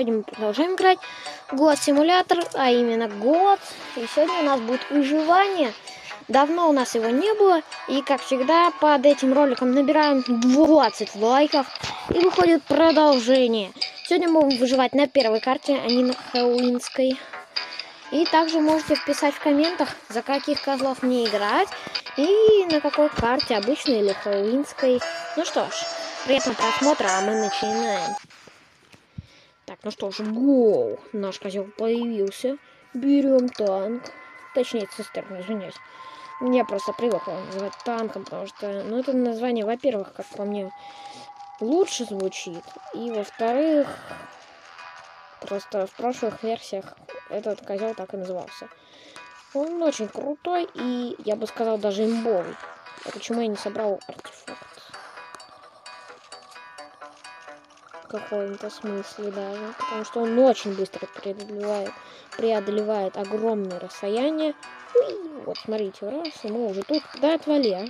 сегодня мы продолжаем играть год симулятор, а именно год. И сегодня у нас будет выживание. Давно у нас его не было. И как всегда под этим роликом набираем 20 лайков. И выходит продолжение. Сегодня мы будем выживать на первой карте, а не на хэллоуинской. И также можете вписать в комментах, за каких козлов мне играть. И на какой карте, обычной или хэллоуинской. Ну что ж, приятного просмотра, а мы начинаем. Ну что ж, гоу. Наш козел появился. Берем танк. Точнее, цистерну, извиняюсь. Я просто привыкла называть танком, потому что, ну, это название, во-первых, как по мне, лучше звучит. И, во-вторых, просто в прошлых версиях этот козел так и назывался. Он очень крутой и, я бы сказал, даже имбовый. А почему я не собрал артефакт? Каком-то смысле даже, потому что он очень быстро преодолевает, преодолевает огромное расстояние. Уи, вот, смотрите, раз, и мы уже тут. Да, отвали, а.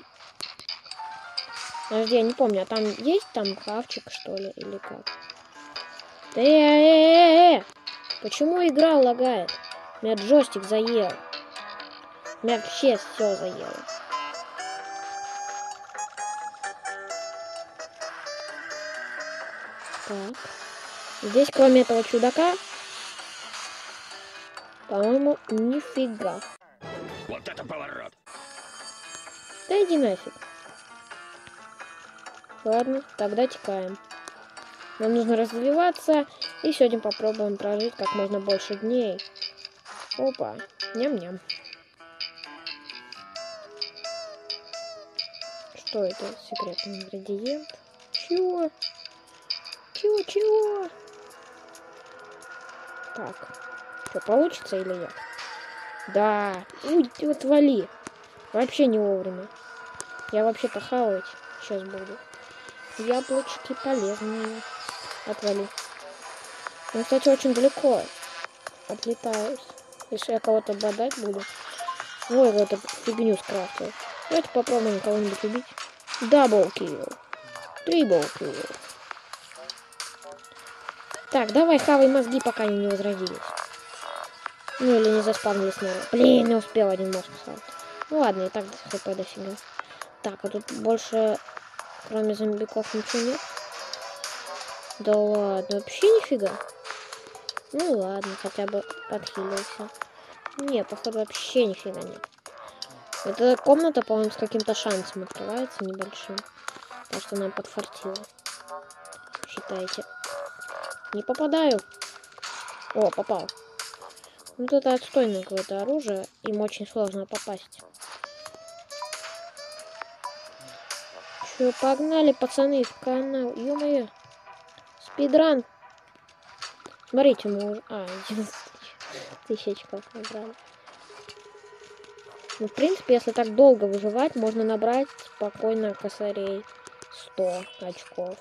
Подожди, я не помню, а там есть там хавчик, что ли, или как? Да э -э -э -э! Почему игра лагает? Меня джойстик заел. Меня вообще все заело. Так. Здесь, кроме этого чудака, по-моему, нифига. Вот это поворот! Да иди нафиг. Ладно, тогда текаем. Нам нужно развиваться, и сегодня попробуем прожить как можно больше дней. Опа, ням-ням. Что это? Секретный ингредиент? Чего? Чего, чего? Так. Что, получится или нет? Да. Уй, ты отвали. Вообще не вовремя. Я вообще-то хавать сейчас буду. Яблочки полезные. Отвали. Ну, кстати, очень далеко отлетаюсь. Если я кого-то бодать буду. Ой, вот эту фигню скрафтил. Давайте попробуем кого-нибудь убить. Double kill. Triple kill. Так, давай хавай мозги, пока они не возродились. Ну или не заспавнились снова. Блин, не успел один мозг сам. Ну ладно, и так HP дофига. Так, а тут больше, кроме зомбиков, ничего нет. Да ладно, вообще нифига. Ну ладно, хотя бы подхилился. Не, походу вообще нифига нет. Эта комната, по-моему, с каким-то шансом открывается небольшим. Так что нам подфартило. Считайте. Не попадаю. О, попал. Вот это отстойное какое-то оружие. Им очень сложно попасть. Че, погнали, пацаны, в канал. Ё-моё. Спидран. Смотрите, мы уже... А, 11 тысяч очков набрали. Ну, в принципе, если так долго выживать, можно набрать спокойно косарей 100 очков.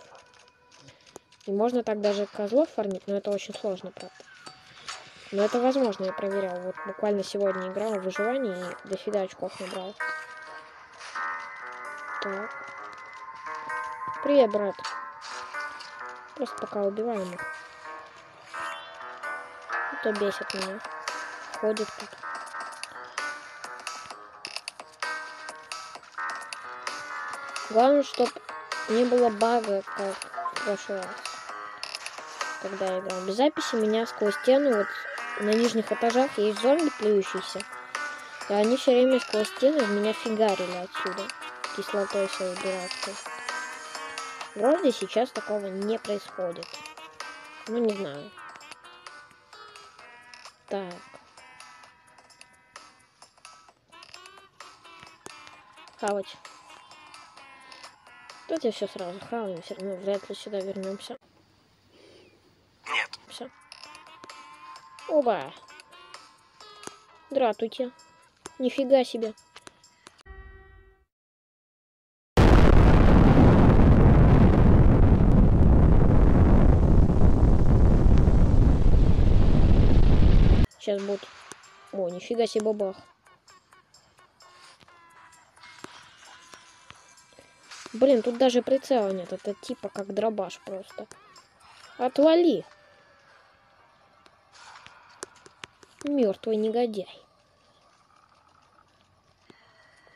И можно так даже козлов фармить, но это очень сложно, правда. Но это возможно, я проверял. Вот буквально сегодня играл в выживание и дофига очков набрал. Так. Привет, брат. Просто пока убиваем их. Это бесит меня. Ходит тут. Главное, чтобы не было бага, как в прошлый раз когда я играл без записи, меня сквозь стену, вот на нижних этажах есть зомби плюющиеся. И они все время сквозь стены меня фигарили отсюда. Кислотой своей дурацкой. Вроде сейчас такого не происходит. Ну, не знаю. Так. Хавать. Давайте все сразу хаваем, все равно вряд ли сюда вернемся. Оба. Здравствуйте. Нифига себе. Сейчас будет. О, нифига себе бабах. Блин, тут даже прицела нет. Это типа как дробаш просто. Отвали. Мертвый негодяй.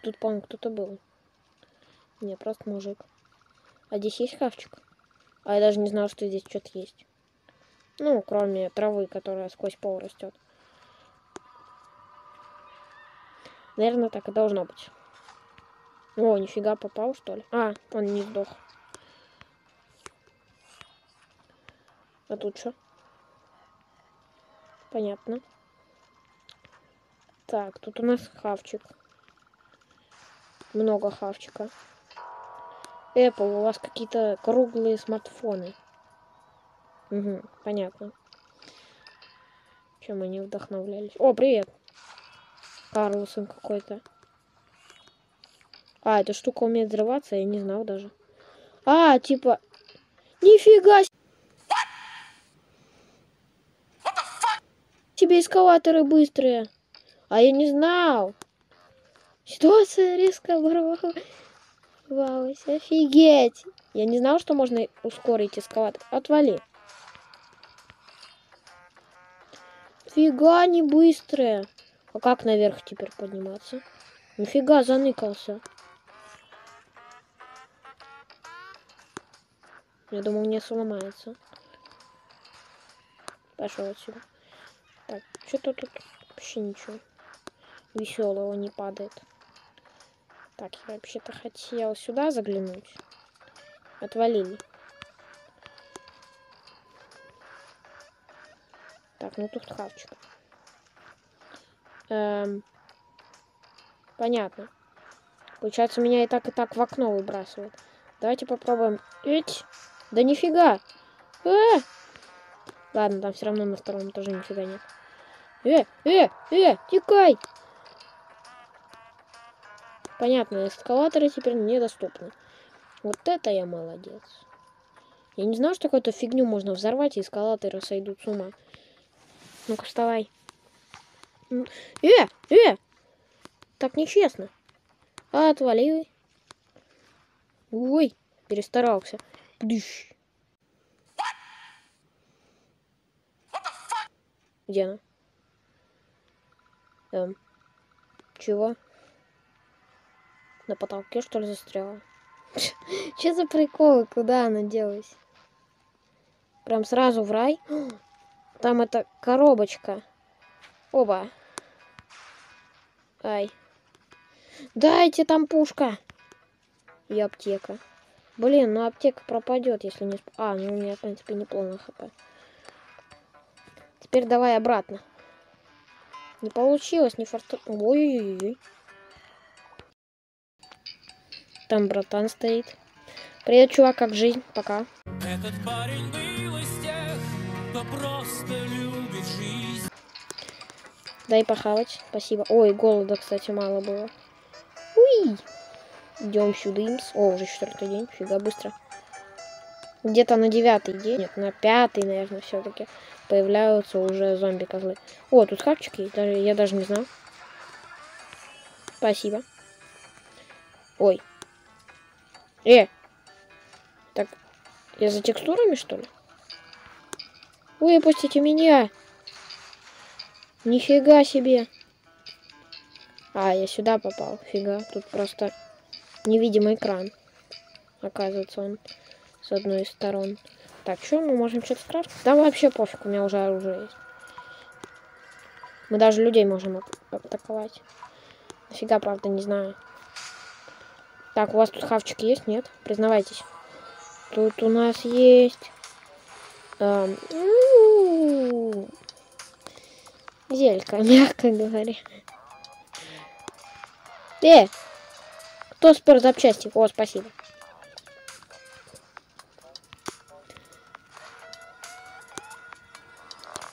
Тут, по-моему, кто-то был. Не, просто мужик. А здесь есть хавчик? А я даже не знал, что здесь что-то есть. Ну, кроме травы, которая сквозь пол растет. Наверное, так и должно быть. О, нифига попал, что ли? А, он не сдох. А тут что? Понятно. Так, тут у нас хавчик. Много хавчика. Apple, у вас какие-то круглые смартфоны. Угу, понятно. Чем они вдохновлялись? О, привет! Карлсон какой-то. А, эта штука умеет взрываться, я не знал даже. А, типа... Нифига себе эскалаторы быстрые. А я не знал. Ситуация резко оборвалась. Офигеть. Я не знал, что можно ускорить эскалатор. Отвали. Фига они быстрые. А как наверх теперь подниматься? Нифига, заныкался. Я думал, не сломается. Пошел отсюда. Так, что-то тут вообще ничего веселого не падает. Так, я вообще-то хотел сюда заглянуть. Отвалили. Так, ну тут хавчик. Эм, понятно. Получается, меня и так, и так в окно выбрасывает. Давайте попробуем. Эть! Да нифига! Э! Ладно, там все равно на втором этаже нифига нет. Э, э, э, тикай! Понятно, эскалаторы теперь недоступны. Вот это я молодец. Я не знал, что какую-то фигню можно взорвать, и эскалаторы сойдут с ума. Ну-ка, вставай. Э, э! Так нечестно. Отвали. Ой, перестарался. Дыщ. Где она? Эм, чего? На потолке, что ли, застряла? Че за приколы? Куда она делась? Прям сразу в рай? Там это коробочка. Оба. Ай. Дайте там пушка. И аптека. Блин, ну аптека пропадет, если не... А, ну у меня, в принципе, не полный хп. Теперь давай обратно. Не получилось, не форту... Ой-ой-ой. Там братан стоит. Привет, чувак, как жизнь? Пока. Этот парень был из тех, кто просто любит жизнь. Дай похавать. Спасибо. Ой, голода, кстати, мало было. Уи! Идем сюда. О, уже четвертый день. Фига быстро. Где-то на девятый день, нет, на пятый, наверное, все-таки появляются уже зомби-козлы. О, тут хавчик есть, даже, я даже не знал. Спасибо. Ой. Э! Так, я за текстурами, что ли? Ой, пустите меня! Нифига себе! А, я сюда попал. Фига, тут просто невидимый экран. Оказывается, он с одной из сторон. Так, что мы можем что-то скрафтить? Да вообще пофиг, у меня уже оружие есть. Мы даже людей можем атаковать. Нафига, правда, не знаю. Так, у вас тут хавчик есть? Нет? Признавайтесь. Тут у нас есть... Эм... Зелька, мягко говоря. Э! Кто спер запчасти? О, спасибо.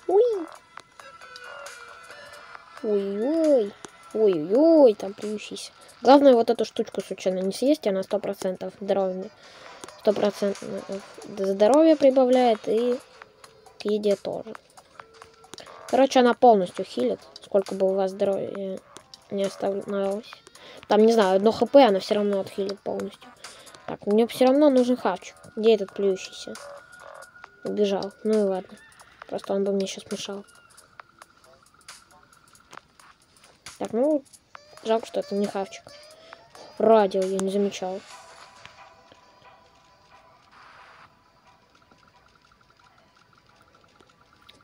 Уй. Ой-ой. Ой-ой-ой, там плюющийся. Главное вот эту штучку случайно не съесть, она сто процентов здоровье. Сто процентов здоровье прибавляет и к еде тоже. Короче, она полностью хилит, сколько бы у вас здоровья не оставалось. Там, не знаю, одно хп она все равно отхилит полностью. Так, мне все равно нужен хавчик. Где этот плюющийся? Убежал. Ну и ладно. Просто он бы мне сейчас мешал. Так, ну, жалко, что это не хавчик. Радио я не замечал.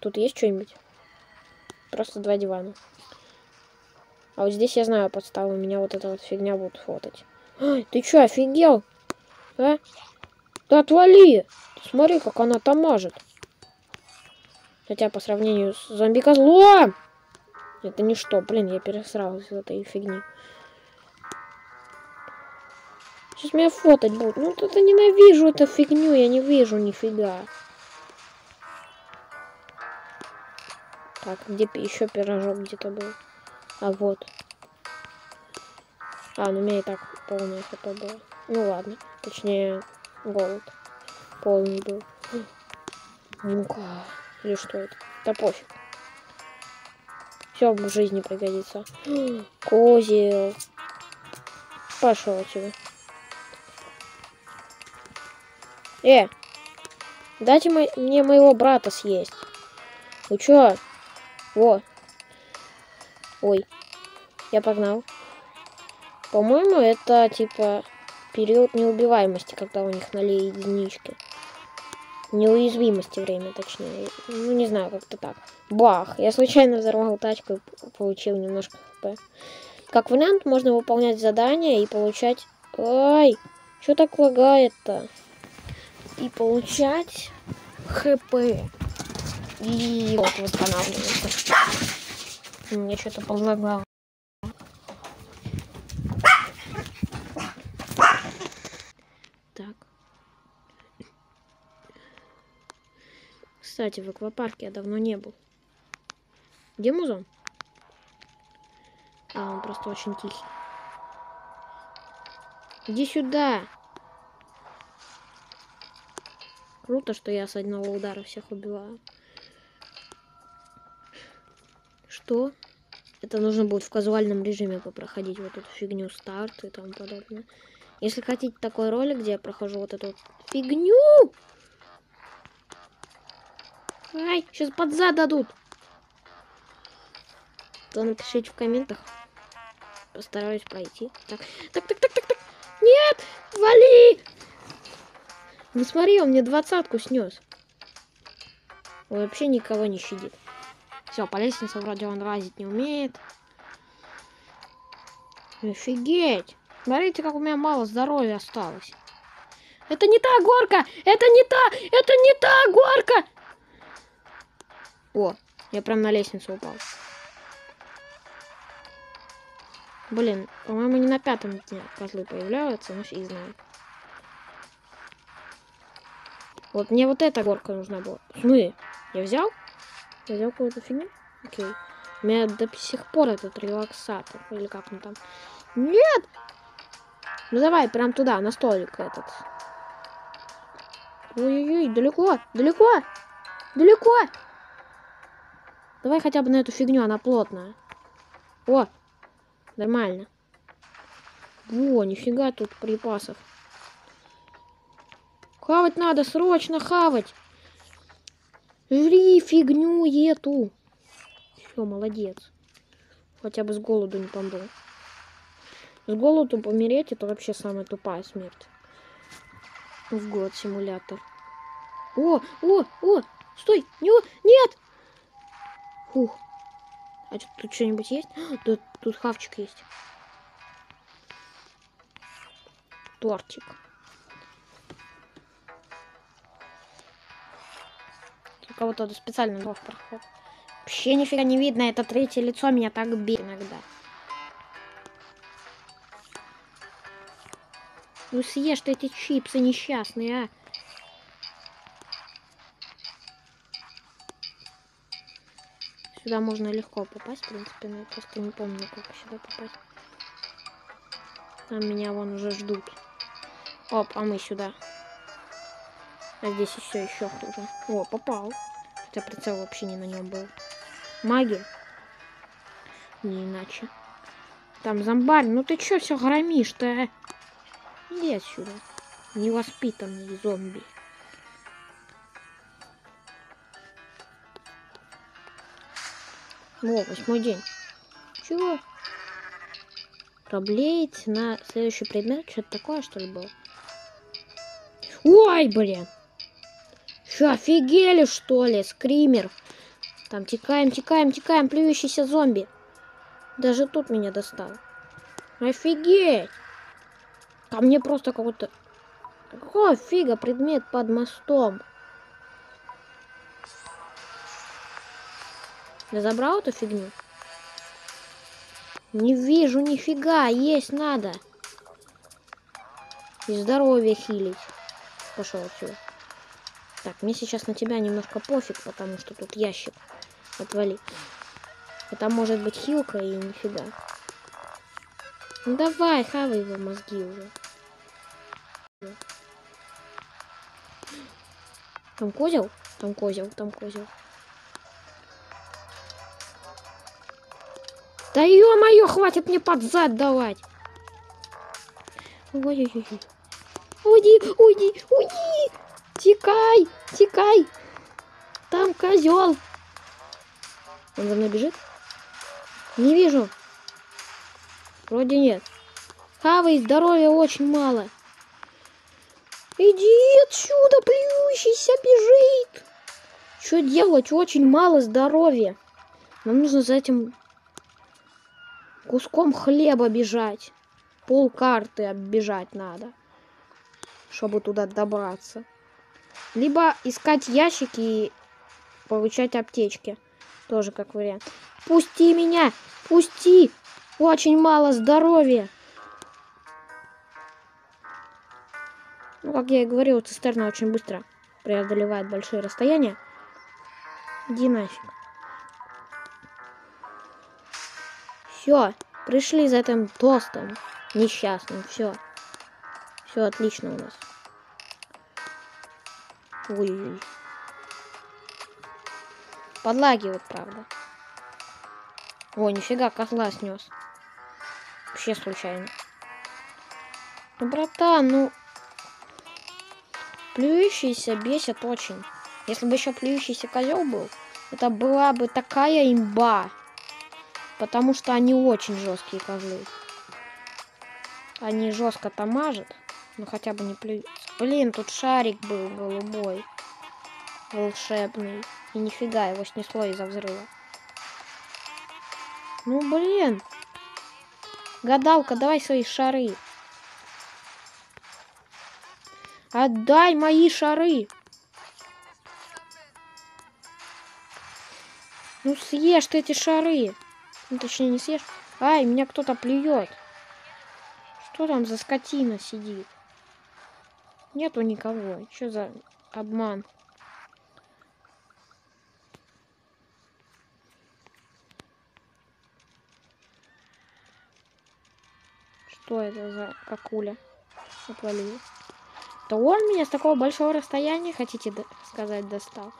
Тут есть что-нибудь? Просто два дивана. А вот здесь я знаю подставу. Меня вот эта вот фигня будет фотать. Ай, ты чё, офигел? А? Да отвали! Смотри, как она там мажет. Хотя по сравнению с зомби-козлом... Это ничто. Блин, я пересрал из этой фигни. Сейчас меня фотать будут. Ну, это ненавижу эту фигню. Я не вижу нифига. Так, где еще пирожок где-то был? А вот. А, ну у меня и так полное хп было. Ну ладно. Точнее, голод. Полный был. Ну-ка. Или что это? Да пофиг. Все в жизни пригодится. Козел. Пошел отсюда. Э! Дайте мо мне моего брата съесть. Вы чё? Во. Ой. Я погнал. По-моему, это типа период неубиваемости, когда у них налей единички. Неуязвимости время, точнее. Ну, не знаю, как-то так. Бах! Я случайно взорвал тачку и получил немножко хп. Как вариант, можно выполнять задания и получать... Ай! Что так лагает-то? И получать хп. И вот восстанавливается. Мне что-то подлагало. Так. Кстати, в аквапарке я давно не был. Где музон? А, он просто очень тихий. Иди сюда! Круто, что я с одного удара всех убиваю. Что? Это нужно будет в казуальном режиме попроходить вот эту фигню старт и тому подобное. Если хотите такой ролик, где я прохожу вот эту фигню... Ай, сейчас под зад дадут. То напишите в комментах. Постараюсь пройти. Так, так, так, так, так, так. Нет, вали! Ну смотри, он мне двадцатку снес. Он вообще никого не щадит. Все, по лестнице вроде он лазить не умеет. Офигеть! Смотрите, как у меня мало здоровья осталось. Это не та горка! Это не та! Это не та горка! О, я прям на лестницу упал. Блин, по-моему, не на пятом дне козлы появляются, но фиг знает. Вот мне вот эта горка нужна была. Мы, я взял? Я взял какую-то фигню? Окей. У меня до сих пор этот релаксатор. Или как он там. Нет! Ну давай, прям туда, на столик этот. Ой-ой-ой, далеко, далеко, далеко. Давай хотя бы на эту фигню, она плотная. О, нормально. Во, нифига тут припасов. Хавать надо, срочно хавать. Жри фигню эту. Все, молодец. Хотя бы с голоду не помру. С голоду помереть это вообще самая тупая смерть. В год симулятор. О, о, о, стой, не, нет. Фух. А тут что-нибудь есть? Да, тут хавчик есть. Тортик. Кого-то специально двор проход. Вообще нифига не видно, это третье лицо меня так бесит иногда. Ну съешь ты эти чипсы несчастные, а. Сюда можно легко попасть, в принципе, но я просто не помню, как сюда попасть. Там меня вон уже ждут. Оп, а мы сюда. А здесь все еще хуже. О, попал. Хотя прицел вообще не на нем был. Магия. Не иначе. Там зомбарь. Ну ты что все громишь-то, а? Иди отсюда. Невоспитанный зомби. О, восьмой день. Чего? Проблеять на следующий предмет. Что-то такое, что ли, было? Ой, блин! Что, офигели, что ли? Скример. Там текаем, текаем, текаем, плюющийся зомби. Даже тут меня достал. Офигеть! Ко мне просто какой-то... Какого фига предмет под мостом? Я забрал эту фигню? Не вижу нифига, есть надо. И здоровье хилить. Пошел отсюда. Так, мне сейчас на тебя немножко пофиг, потому что тут ящик. Отвали. Это может быть хилка и нифига. Ну давай, хавай его мозги уже. Там козел? Там козел, там козел. Да ё-моё, хватит мне под зад давать. Ой-ой-ой. Уйди, уйди, уйди. Текай, текай. Там козел. Он за мной бежит? Не вижу. Вроде нет. Хавай, здоровья очень мало. Иди отсюда, плюющийся бежит. Что делать? Очень мало здоровья. Нам нужно за этим куском хлеба бежать. Пол карты оббежать надо, чтобы туда добраться. Либо искать ящики и получать аптечки. Тоже как вариант. Пусти меня! Пусти! Очень мало здоровья. Ну, как я и говорил, цистерна очень быстро преодолевает большие расстояния. Иди нафиг. Все, пришли за этим тостом несчастным. Все. Все отлично у нас. Ой-ой-ой. Подлагивает, правда. О, нифига, козла снес. Вообще случайно. Ну, братан, ну... Плюющийся бесит очень. Если бы еще плюющийся козел был, это была бы такая имба. Потому что они очень жесткие козлы. Они жестко тамажат, но хотя бы не плюются. Блин, тут шарик был голубой. Волшебный. И нифига его снесло из-за взрыва. Ну, блин. Гадалка, давай свои шары. Отдай мои шары. Ну, съешь ты эти шары. Ну, точнее, не съешь. Ай, меня кто-то плюет. Что там за скотина сидит? Нету никого. Что за обман? Что это за какуля? Отвалилась. То он меня с такого большого расстояния, хотите сказать, достал.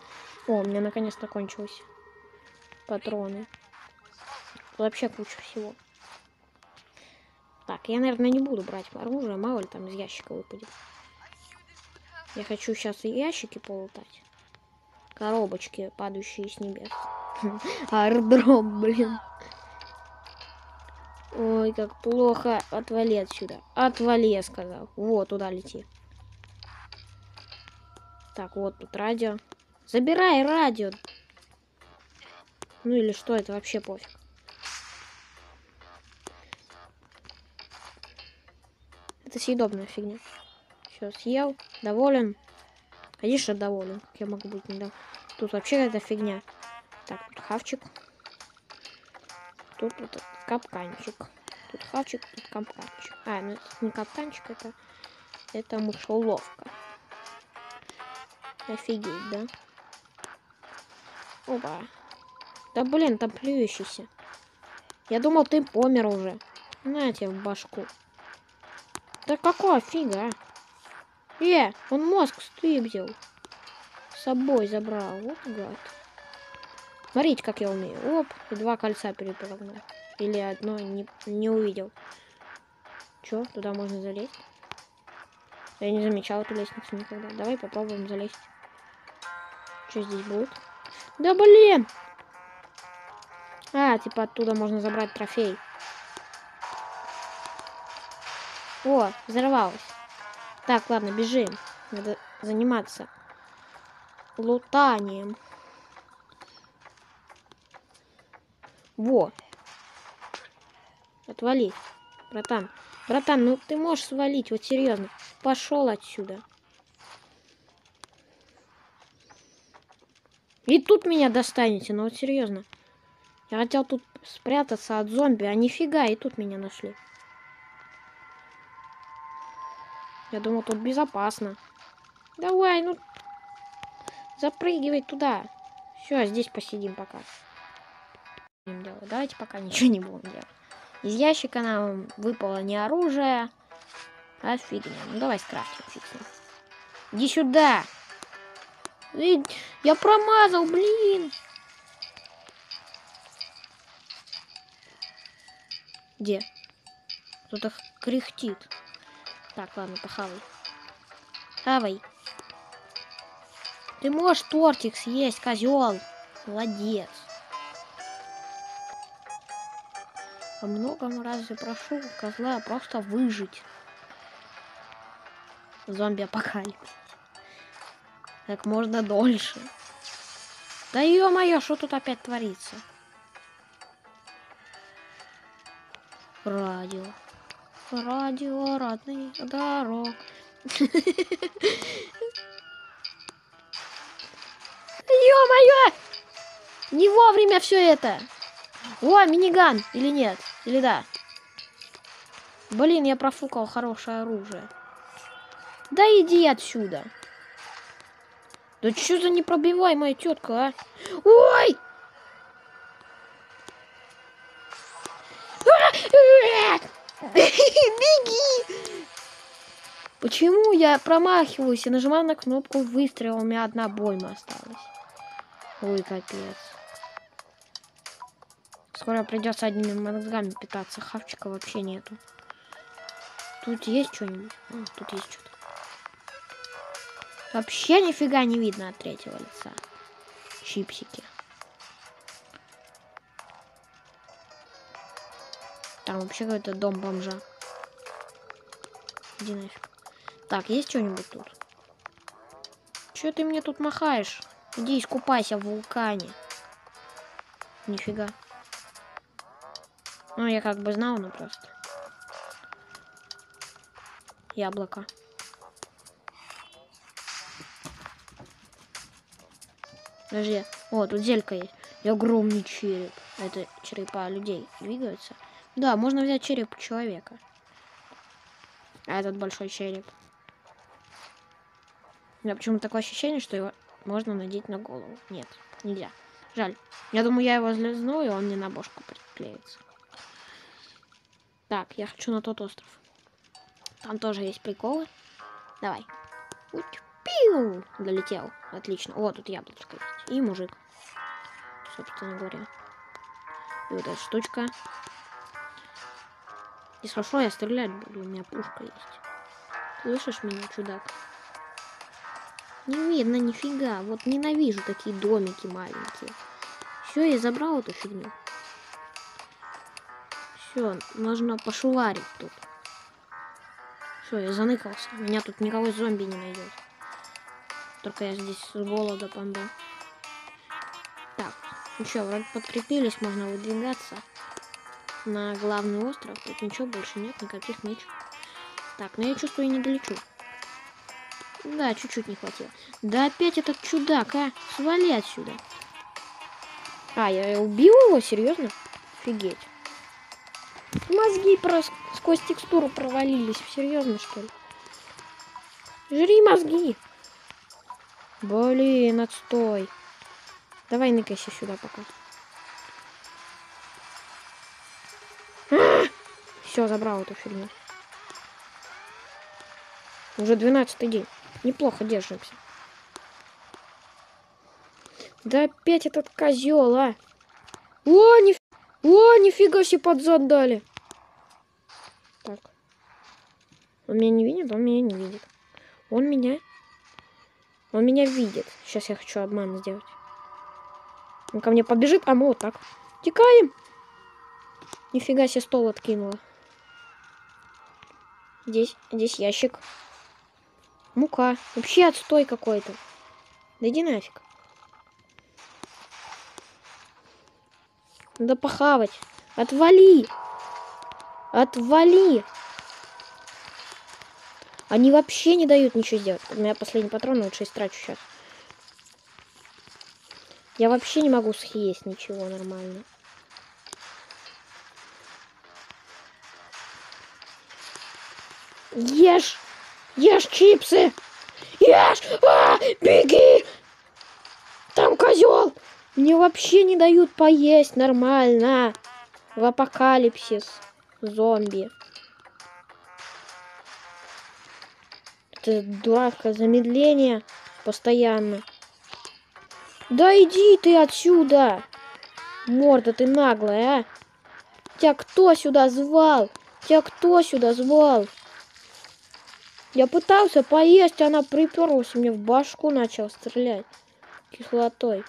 О, у меня наконец-то кончилось патроны. Вообще куча всего. Так, я, наверное, не буду брать оружие, мало ли там из ящика выпадет. Я хочу сейчас и ящики полутать. Коробочки, падающие с небес. Аэродроп, блин. Ой, как плохо. Отвали отсюда. Отвали, я сказал. Вот, туда лети. Так, вот тут радио. Забирай радио. Ну или что, это вообще пофиг. Это съедобная фигня. Все, съел. Доволен. Конечно, доволен. Как я могу быть недоволен. Тут вообще какая-то фигня. Так, тут хавчик. Тут вот капканчик. Тут хавчик, тут капканчик. А, ну это не капканчик, это, это мышеловка. Офигеть, да? Опа. Да блин, там плюющийся. Я думал, ты помер уже. На тебе в башку. Да какого фига? Э, он мозг стыбзил. С собой забрал. Вот гад. Смотрите, как я умею. Оп, и два кольца переправляю. Или одно не, не увидел. Чё, туда можно залезть? Я не замечал эту лестницу никогда. Давай попробуем залезть. Что здесь будет? Да блин! А, типа оттуда можно забрать трофей. О, взорвалась. Так, ладно, бежим. Надо заниматься лутанием. Во. Отвали. Братан. Братан, ну ты можешь свалить, вот серьезно. Пошел отсюда. И тут меня достанете, ну вот серьезно. Я хотел тут спрятаться от зомби, а нифига, и тут меня нашли. Я думал, тут безопасно. Давай, ну, запрыгивай туда. Все, здесь посидим пока. Давайте пока ничего не будем делать. Из ящика нам выпало не оружие, а фигня. Ну, давай скрафтим, фиксим. Иди сюда. Эй, Я промазал, блин. Где? Кто-то кряхтит. Так, ладно, похавай. Хавай. Ты можешь тортик съесть, козел. Молодец. Во многом разе прошу козла просто выжить. Зомби апокалипсис. Как можно дольше. Да ё-моё, что тут опять творится? Радио. Радио родных дорог. Ё-моё! Не вовремя все это. О, миниган или нет? Или да? Блин, я профукал хорошее оружие. Да иди отсюда. Да что за непробиваемая тетка, а? Ой! Беги! Почему я промахиваюсь и нажимаю на кнопку выстрела, у меня одна обойма осталась. Ой, капец. Скоро придется одними мозгами питаться. Хавчика вообще нету. Тут есть что-нибудь? А, тут есть что-то. Вообще нифига не видно от третьего лица. Чипсики. Там вообще какой-то дом бомжа. Иди нафиг. Так, есть что-нибудь тут? Че ты мне тут махаешь? Иди искупайся в вулкане. Нифига. Ну, я как бы знал, но просто. Яблоко. Подожди. О, тут зелька есть. И огромный череп. Это черепа людей двигаются. Да, можно взять череп человека. А этот большой череп. У меня почему-то такое ощущение, что его можно надеть на голову. Нет, нельзя. Жаль. Я думаю, я его злизну, и он мне на бошку приклеится. Так, я хочу на тот остров. Там тоже есть приколы. Давай. Уть. Пиу! Долетел. Отлично. О, тут яблочко есть. И мужик. Собственно говоря. И вот эта штучка. Если хорошо, я стрелять буду. У меня пушка есть. Слышишь меня, чудак? Не видно нифига. Вот ненавижу такие домики маленькие. Все, я забрал эту фигню. Все, нужно пошуварить тут. Все, я заныкался. Меня тут никакой зомби не найдет. Только я здесь с голода помру. Так, ну что, вроде подкрепились, можно выдвигаться на главный остров. Тут ничего больше нет, никаких меч. Так, но я чувствую, не долечу. Да, чуть-чуть не хватило. Да опять этот чудак, а? Свали отсюда. А, я убил его? Серьезно? Офигеть. Мозги прос... сквозь текстуру провалились. Серьезно, что ли? Жри мозги. Блин, отстой. Давай ныкайся сюда пока. Все, забрал эту фигню. Уже 12 день. Неплохо держимся. Да опять этот козел, а! О, ниф... О, нифига себе под зад дали. Так. Он меня не видит? Он меня не видит. Он меня... Он меня видит. Сейчас я хочу обман сделать. Он ко мне побежит, а мы вот так. Текаем. Нифига себе стол откинула. Здесь, здесь ящик. Мука. Вообще отстой какой-то. Да иди нафиг. Надо похавать. Отвали! Отвали! Они вообще не дают ничего сделать. У меня последний патрон, лучше истрачу сейчас. Я вообще не могу съесть ничего нормально. Ешь! Ешь чипсы! Ешь! А, беги! Там козел! Мне вообще не дают поесть нормально. В апокалипсис. Зомби. Это дурацкое замедление постоянно. Да иди ты отсюда! Морда ты наглая, а! Тебя кто сюда звал? Тебя кто сюда звал? Я пытался поесть, она приперлась мне в башку, начал стрелять кислотой.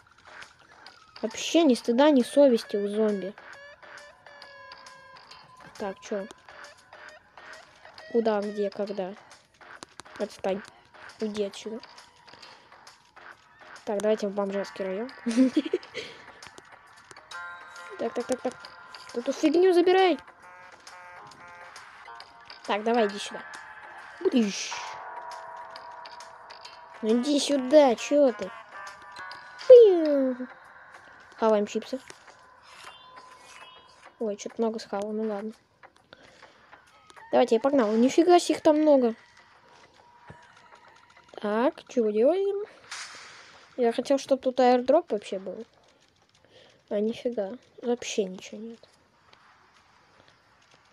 Вообще ни стыда, ни совести у зомби. Так, чё? Куда, где, когда? Отстань. Уйди отсюда. Так, давайте в бомжарский район. Так, так, так, так. Эту фигню забирай. Так, давай, иди сюда. Ну, иди сюда, чё ты? Хаваем чипсы. Ой, что-то много схавал, ну ладно. Давайте, я погнал. Нифига себе их там много. Так, чего делаем? Я хотел, чтобы тут аирдроп вообще был. А нифига. Вообще ничего нет.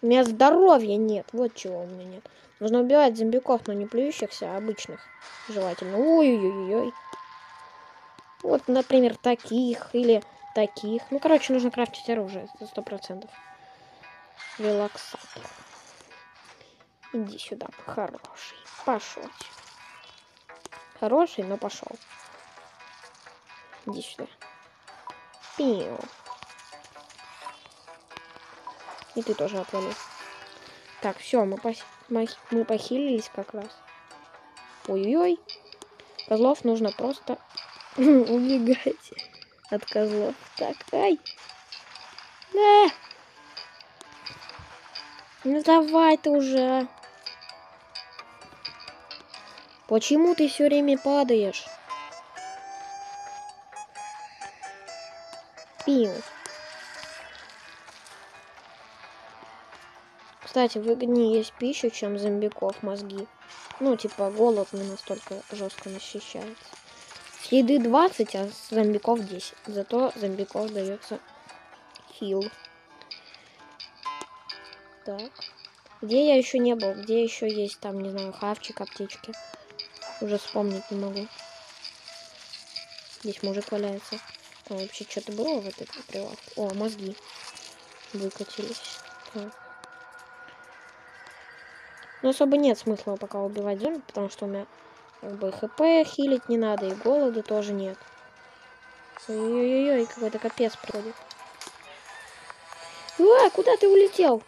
У меня здоровья нет. Вот чего у меня нет. Нужно убивать зомбиков, но не плюющихся, а обычных. Желательно. Ой-ой-ой-ой. Вот, например, таких или таких. Ну, короче, нужно крафтить оружие. Это сто процентов. Релаксатор. Иди сюда, хороший. Пошел. Хороший, но пошел. Иди сюда. Пиу. И ты тоже отвали. Так, все, мы, пос... мы, похилились как раз. Ой-ой-ой. Козлов нужно просто убегать от козлов. Так, ай. Да. Ну давай ты уже. Почему ты все время падаешь? Пиу. Кстати, выгоднее есть пищу, чем зомбиков мозги. Ну, типа, голод не настолько жестко насыщается. С еды 20, а с зомбиков 10. Зато зомбиков дается хил. Так. Где я еще не был? Где еще есть там, не знаю, хавчик, аптечки? Уже вспомнить не могу. Здесь мужик валяется. Там вообще что-то было в этой прилавке? О, мозги выкатились. Так. Но особо нет смысла пока убивать зомби, потому что у меня как бы хп хилить не надо, и голода тоже нет. Ой-ой-ой, какой-то капец проходит. А, куда ты улетел?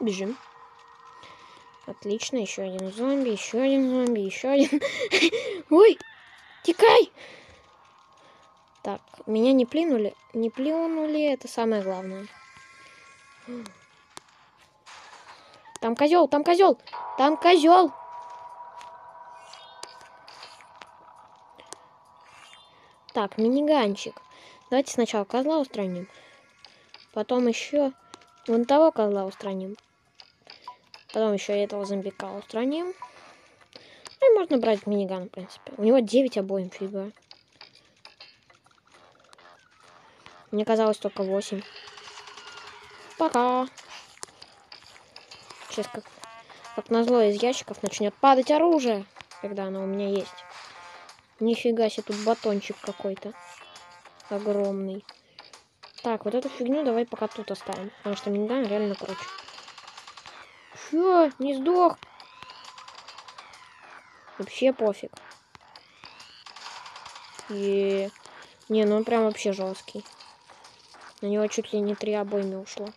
Бежим. Отлично, еще один зомби, еще один зомби, еще один. Ой, текай! Так, меня не плюнули, не плюнули, это самое главное. Там козел, там козел, там козел. Так, миниганчик. Давайте сначала козла устраним. Потом еще вон того козла устраним. Потом еще этого зомбика устраним. Ну и можно брать миниган, в принципе. У него 9 обоим, фига. Мне казалось только 8. Пока. Сейчас как, как назло из ящиков начнет падать оружие, когда оно у меня есть. Нифига себе, тут батончик какой-то. Огромный. Так, вот эту фигню давай пока тут оставим. Потому что миниган реально круче. Чё? Не сдох? Вообще пофиг. И... Не, ну он прям вообще жесткий. На него чуть ли не три обойми ушло.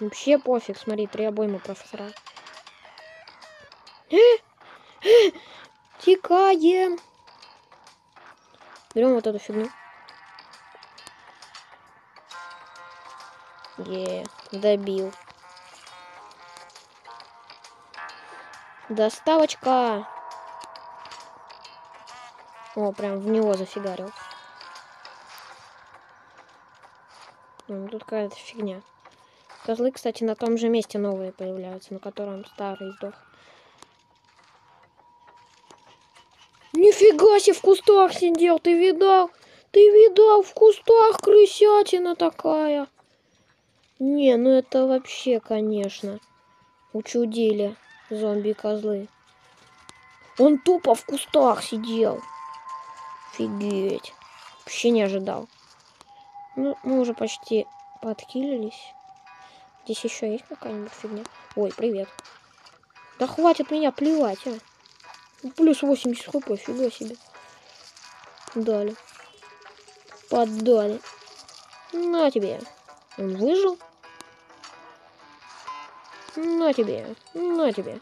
Вообще пофиг, смотри, три обоймы просрал. Э, э, Текаем. Берем вот эту фигню. Е, добил. Доставочка. О, прям в него зафигарил. Ну, тут какая-то фигня. Козлы, кстати, на том же месте новые появляются, на котором старый сдох. Нифига себе в кустах сидел, ты видал? Ты видал, в кустах крысятина такая. Не, ну это вообще, конечно, учудили зомби-козлы. Он тупо в кустах сидел. Офигеть. Вообще не ожидал. Ну, мы уже почти подкилились. Здесь еще есть какая-нибудь фигня? Ой, привет. Да хватит меня плевать, а. Плюс 80 хп, фига себе. Дали. Поддали. На тебе. Он выжил? На тебе. На тебе.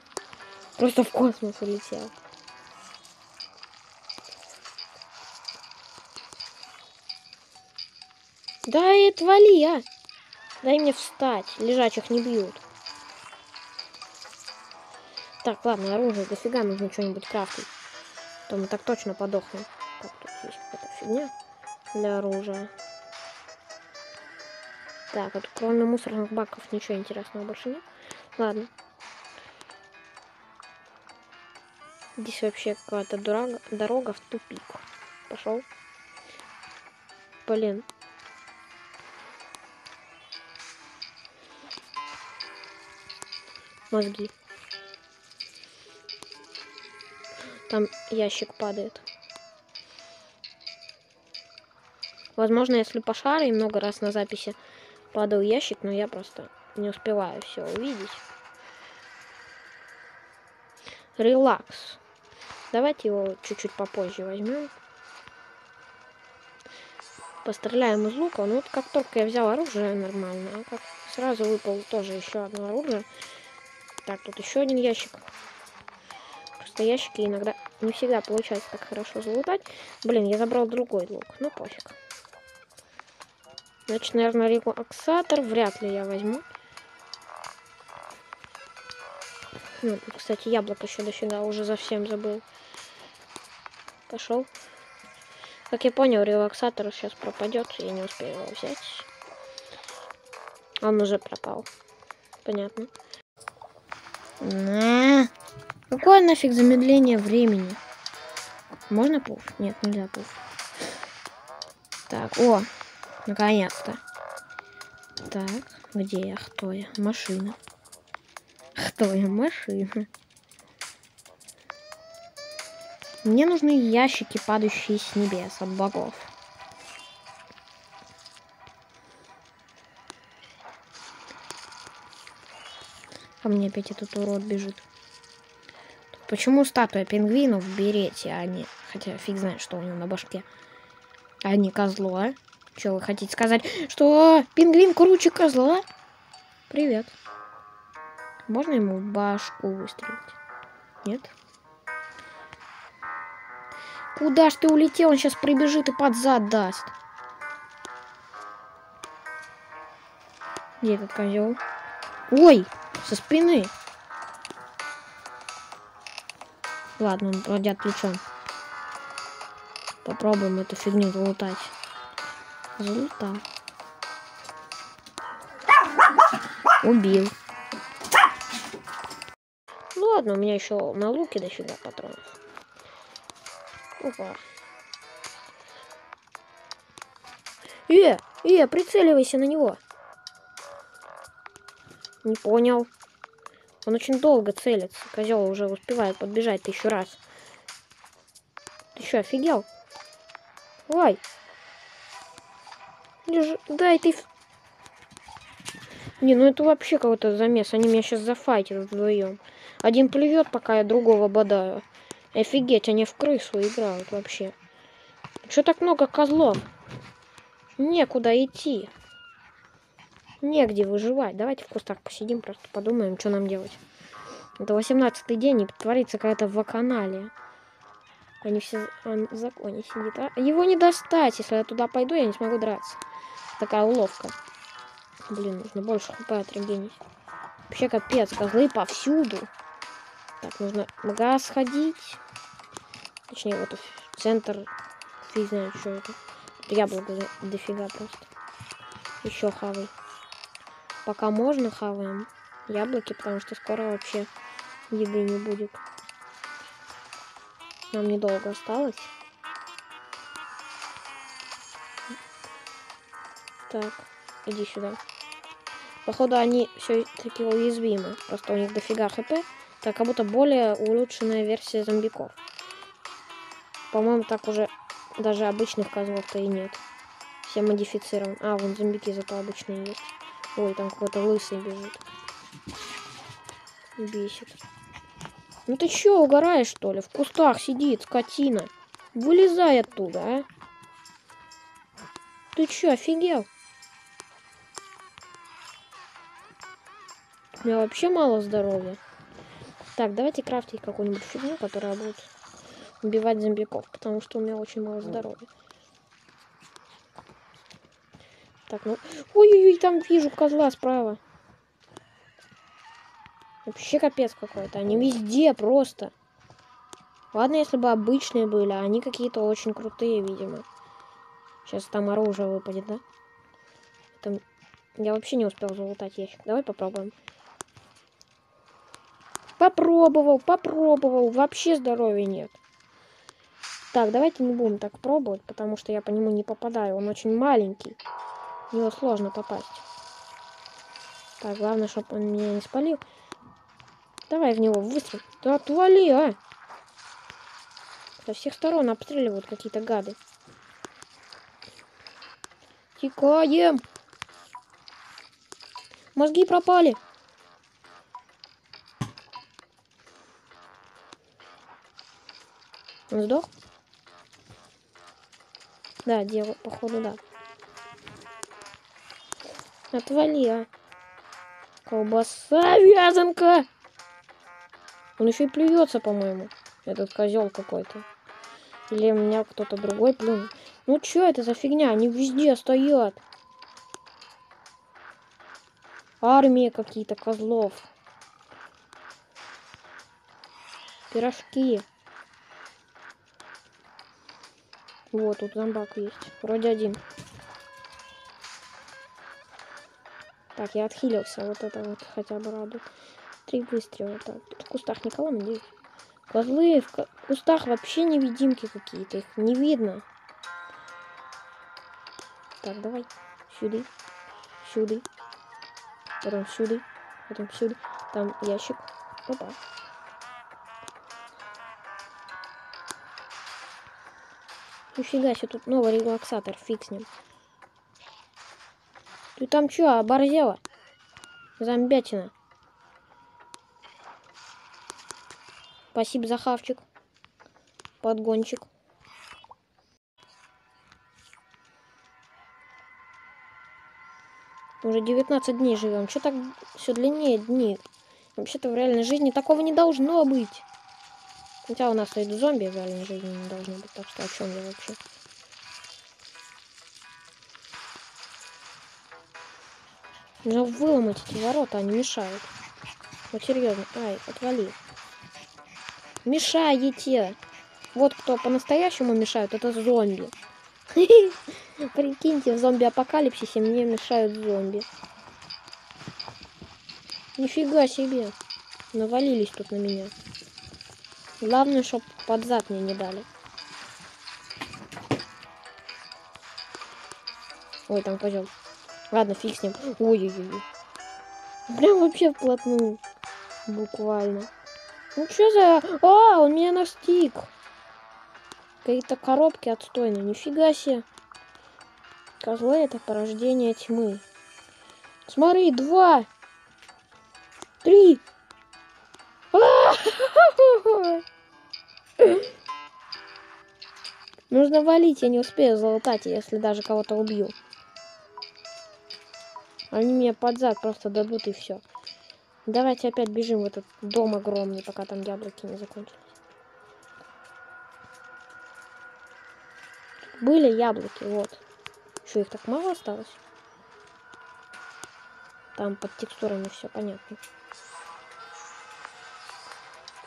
Просто в космос улетел. Да и отвали, а. Дай мне встать. Лежачих не бьют. Так, ладно, оружие дофига нужно что-нибудь крафтить. То мы так точно подохнем. Так, тут есть какая-то фигня для оружия. Так, вот кроме мусорных баков ничего интересного больше нет. Ладно. Здесь вообще какая-то дорога, дорога в тупик. Пошел. Блин. Мозги. Там ящик падает. Возможно, если пошарю и много раз на записи падал ящик, но я просто не успеваю все увидеть. Релакс. Давайте его чуть-чуть попозже возьмем. Постреляем из лука. Ну вот как только я взял оружие нормально, а как сразу выпал тоже еще одно оружие. Так, тут еще один ящик что ящики иногда не всегда получается так хорошо залутать. Блин, я забрал другой лук. Ну, пофиг. Значит, наверное, релаксатор вряд ли я возьму. Ну, кстати, яблоко еще дофига уже совсем забыл. Пошел. Как я понял, релаксатор сейчас пропадет, я не успею его взять. Он уже пропал. Понятно. На. Какое нафиг замедление времени? Можно пуф? Нет, нельзя пуф. Так, о, наконец-то. Так, где я? Кто я? Машина. Кто я? Машина. Мне нужны ящики, падающие с небес от богов. А мне опять этот урод бежит. Почему статуя пингвинов в берете, а не... Хотя фиг знает, что у него на башке. А не козло, а? Что вы хотите сказать? Что пингвин круче козла? Привет. Можно ему башку выстрелить? Нет? Куда ж ты улетел? Он сейчас прибежит и под зад даст. Где этот козел? Ой, со спины. Ладно, он вроде отключен. Попробуем эту фигню залутать. Залутал. Убил. Ну ладно, у меня еще на луке дофига патронов. Опа. Э, э, прицеливайся на него. Не понял. Он очень долго целится. Козел уже успевает подбежать тысячу раз. Ты что, офигел? Ой. Лежи... Дай ты... Не, ну это вообще какой-то замес. Они меня сейчас зафайтят вдвоем. Один плюет, пока я другого бодаю. Офигеть, они в крысу играют вообще. Что так много козлов? Некуда идти. Негде выживать. Давайте в кустах посидим, просто подумаем, что нам делать. Это 18 день, и творится какая-то вакханалия. Они все... Он в законе сидит. А его не достать. Если я туда пойду, я не смогу драться. Такая уловка. Блин, нужно больше хп отрегенить. Вообще капец, козлы повсюду. Так, нужно в магаз сходить. Точнее, вот в центр. Фиг знает, что это. Яблоко дофига просто. Еще хавай. Пока можно, хаваем яблоки, потому что скоро вообще еды не будет. Нам недолго осталось. Так, иди сюда. Походу, они все-таки уязвимы. Просто у них дофига хп. Это как будто более улучшенная версия зомбиков. По-моему, так уже даже обычных козлов-то и нет. Все модифицированы. А, вон зомбики зато обычные есть. Ой, там какой-то лысый бежит. Бесит. Ну ты чё, угораешь, что ли? В кустах сидит скотина. Вылезай оттуда, а. Ты чё, офигел? У меня вообще мало здоровья. Так, давайте крафтить какую-нибудь фигню, которая будет убивать зомбиков, потому что у меня очень мало здоровья. Так, ну... Ой-ой-ой, там вижу козла справа. Вообще капец какой-то. Они везде просто. Ладно, если бы обычные были, а они какие-то очень крутые, видимо. Сейчас там оружие выпадет, да? Там... Я вообще не успел залутать ящик. Давай попробуем. Попробовал, попробовал. Вообще здоровья нет. Так, давайте не будем так пробовать, потому что я по нему не попадаю. Он очень маленький. В него сложно попасть. Так, главное, чтобы он меня не спалил. Давай в него выстрел. Да отвали, а! Со всех сторон обстреливают какие-то гады. Тикаем! Мозги пропали. Он сдох? Да, дело, походу, да. Отвали, а. Колбаса, вязанка. Он еще и плюется, по-моему. Этот козел какой-то. Или у меня кто-то другой плюнул. Ну что это за фигня? Они везде стоят. Армия какие-то козлов. Пирожки. Вот, тут зомбак есть. Вроде один. Так, я отхилился. Вот это вот хотя бы радует. Три выстрела. Так, тут в кустах никого, надеюсь. Козлы в кустах вообще невидимки какие-то. Их не видно. Так, давай. Сюда. Сюда. Потом сюда. Потом сюда. Там ящик. Опа. Нифига себе, тут новый релаксатор, фиг с ним. Ты там чё, оборзела? Зомбятина. Спасибо за хавчик. Подгончик. Уже 19 дней живем. Что так все длиннее дни? Вообще-то в реальной жизни такого не должно быть. Хотя у нас стоит зомби в реальной жизни не должно быть, так что о чем я вообще? Нужно выломать эти ворота, они мешают. Вот серьезно. Ай, отвали. Мешаете. Вот кто по-настоящему мешают, это зомби. Прикиньте, в зомби-апокалипсисе мне мешают зомби. Нифига себе. Навалились тут на меня. Главное, чтобы под зад мне не дали. Ой, там козел. Ладно, фиг с ним. Ой-ой-ой. Прям вообще вплотную. Буквально. Ну что за... А, он меня настиг. Какие-то коробки отстойные. Нифига себе. Козлы это порождение тьмы. Смотри, два. Три. Нужно валить, я не успею залутать, если даже кого-то убью. Они мне под зад просто дадут и все. Давайте опять бежим в этот дом огромный, пока там яблоки не закончились. Были яблоки, вот. Что, их так мало осталось? Там под текстурами все понятно.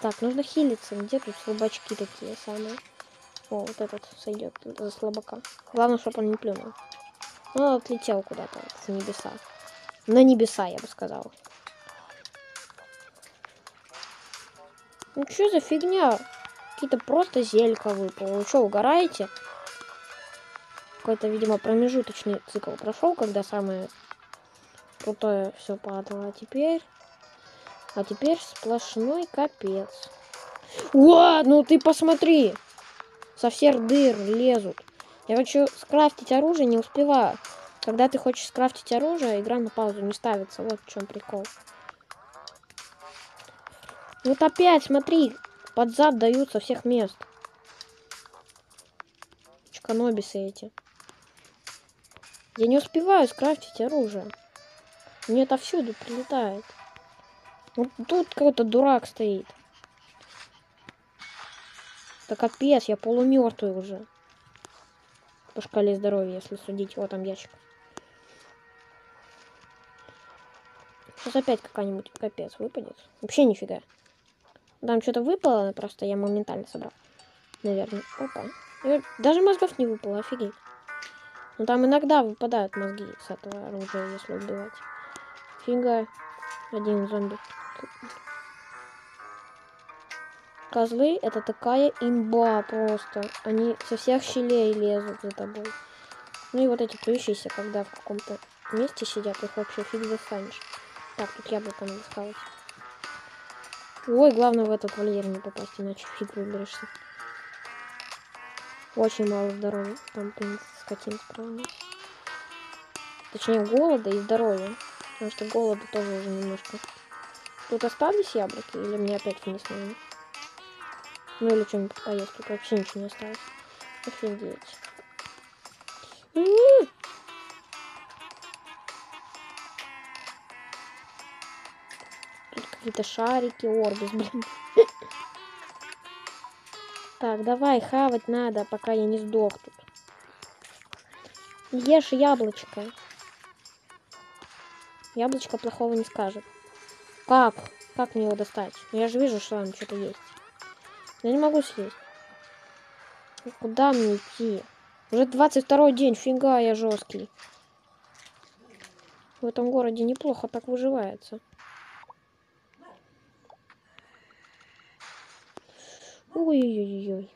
Так, нужно хилиться. Где тут слабачки такие самые? О, вот этот сойдет за слабака. Главное, чтобы он не плюнул. Ну, отлетел куда-то с небеса. На небеса, я бы сказал. Ну что за фигня? Какие-то просто зелька выпало. Вы что, угораете? Какой-то, видимо, промежуточный цикл прошел, когда самое крутое все падало. А теперь... А теперь сплошной капец. О, ну ты посмотри! Со всех дыр лезут. Я хочу скрафтить оружие, не успеваю. Когда ты хочешь скрафтить оружие, игра на паузу не ставится. Вот в чем прикол. Вот опять, смотри, под зад дают со всех мест. Чканобисы эти. Я не успеваю скрафтить оружие. Мне это всюду прилетает. Вот тут какой-то дурак стоит. Да капец, я полумертвый уже. По шкале здоровья, если судить. Вот там ящик. Сейчас опять какая-нибудь капец выпадет. Вообще нифига. Там что-то выпало, просто я моментально собрал. Наверное. Опа. Даже мозгов не выпало, офигеть. Но там иногда выпадают мозги с этого оружия, если убивать. Фига. Один зомби. Козлы это такая имба просто. Они со всех щелей лезут за тобой. Ну и вот эти плющиеся, когда в каком-то месте сидят, их вообще фиг достанешь. Так, тут яблоко надо схавать. Ой, главное в этот вольер не попасть, иначе фиг выберешься. Очень мало здоровья. Там, блин, скотин справа. Точнее, голода и здоровья. Потому что голода тоже уже немножко. Тут остались яблоки? Или мне опять вниз надо? Ну или что-нибудь поесть. Тут вообще ничего не осталось. Офигеть. Тут какие-то шарики, орбис, блин. Так, давай, хавать надо, пока я не сдох тут. Ешь яблочко. Яблочко плохого не скажет. Как? Как мне его достать? Я же вижу, что там что-то есть. Я не могу съесть. Куда мне идти? Уже 22 день, фига я жесткий. В этом городе неплохо так выживается. Ой-ой-ой.